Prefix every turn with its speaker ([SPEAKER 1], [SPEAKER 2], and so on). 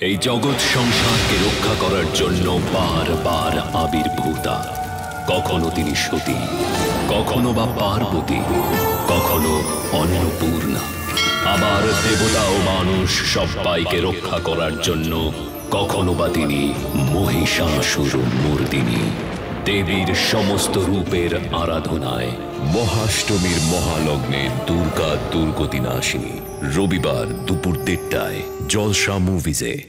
[SPEAKER 1] এই জগৎ সংসারকে রক্ষা করার জন্য বারবার আবির্ভূতা। কখনো তিনি সতী, কখনো বা পার্বতী, কখনো অন্নপূর্ণা। আবার দেবতা ও মানুষ সবাইকে রক্ষা করার জন্য কখনো বা তিনি মহিষাসুর মর্দিনী দেবীর সমস্ত রূপের আরাধনায় মহাষ্টমীর মহালগ্নে দুর্গা দুর্গতি নাশিনী রবিবার দুপুর দেড়টায় জলসা মুভিজে